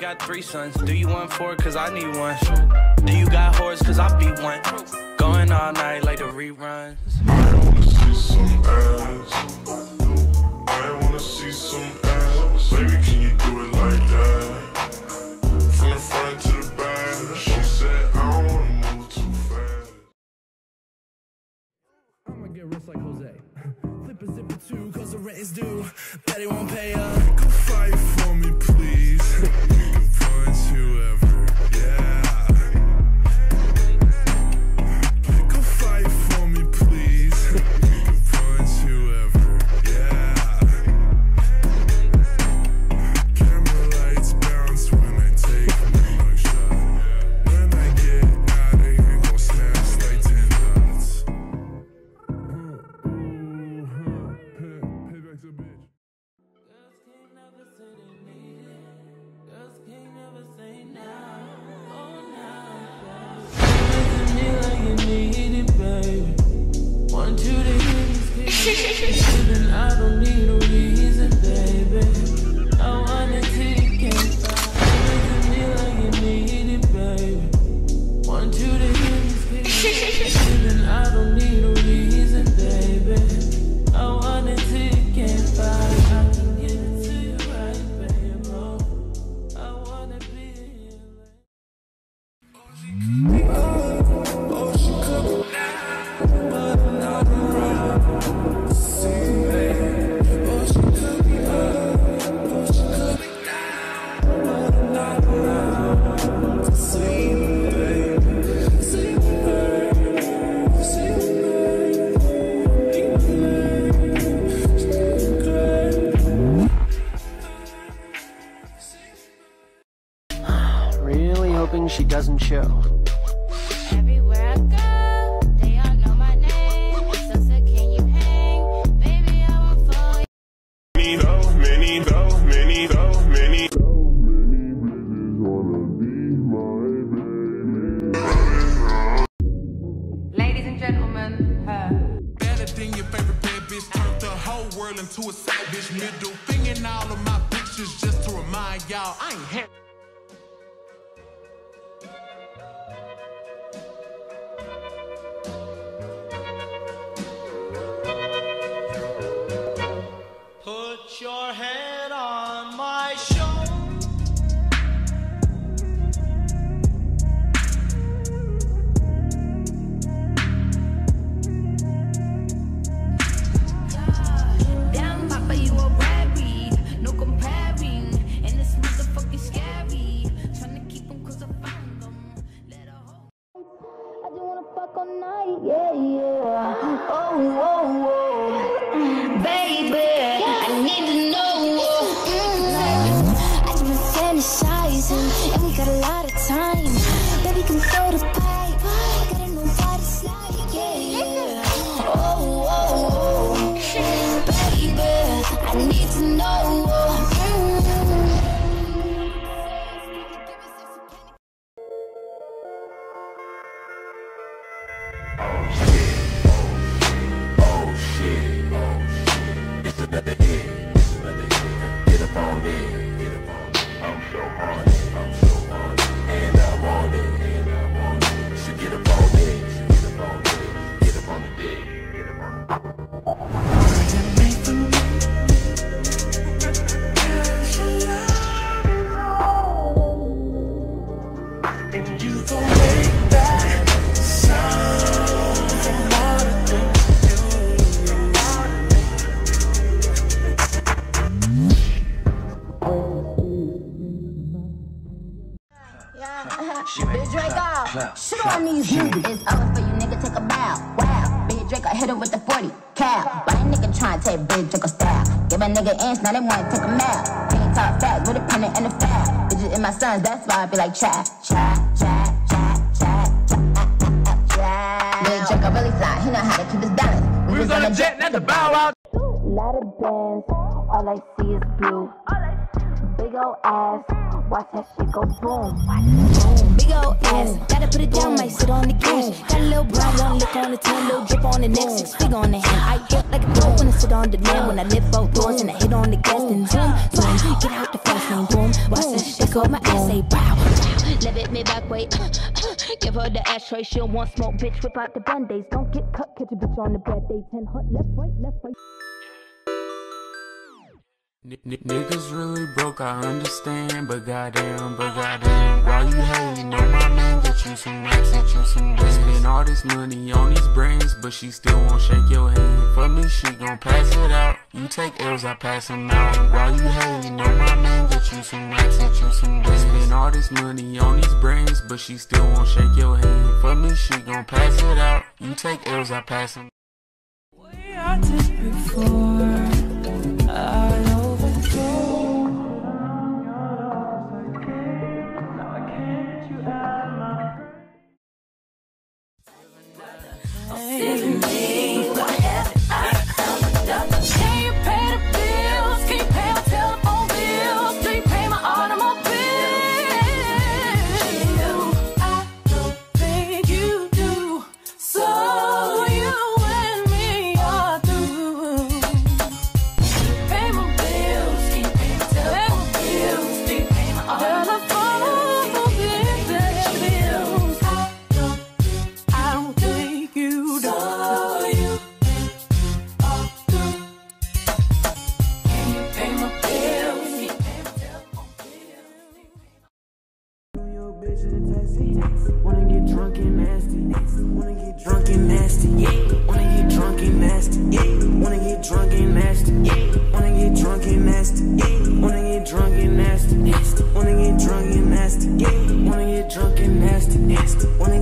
got three sons. Do you want four? Cause I need one. Do you got whores? Cause I be one. Going all night like the reruns. Too, cause the rent is due. Bet he won't pay up. Go fight for me, please. You can punch whoever, yeah. World into a side bitch. Middle finger all of my pictures just to remind y'all I ain't happy. Oh. Big 40 cow. But a nigga take Big Draco style. Give a nigga inch, now they wanna take him out. Can't talk fast with a pen and a foul. Bitches in my sons, that's why I be like chat, chat, chat, chat, chat, chat. Big Draco really fly. He know how to keep his balance. We was on a jet, not the bow out. Lot of bands, all I see is blue. Big ol' ass, Watch that shit go boom. Boom. Big old ass. Gotta put it down, might sit on the cash. Got a little brown, one lick on the tan, little drip on the neck, six figure on the hand. I get like a dog when I sit on the land. When I lift both doors and I hit on the gas, then zoom, zoom. Get out the fast lane, boom. Watch that shit go, my ass say wow. Live it me back way. Give her the ashtray, she'll want smoke, bitch. Whip out the band-aids. Don't get cut, catch a bitch on the bad day. Ten hot, left, right, left, right. N- niggas really broke, I understand, but goddamn, but goddamn, why you hating on my man? Get you some racks, get you some racks. Spend all this money on these brands, but she still won't shake your hand. For me, she gon' pass it out. You take L's, I pass them out. Why you hating on my man? Get you some racks, get you some racks. Spend all this money on these brands, but she still won't shake your hand. For me, she gon' pass it out. You take L's, I pass them. Way I did before. Wanna get drunk and nasty. Wanna get drunk and nasty. Yeah. Wanna get drunk and nasty. Yeah. Wanna get drunk and nasty. Yeah. Wanna get drunk and nasty. Yeah. Wanna get drunk and nasty. Wanna get drunk and nasty. Yeah. Wanna get drunk and nasty. Wanna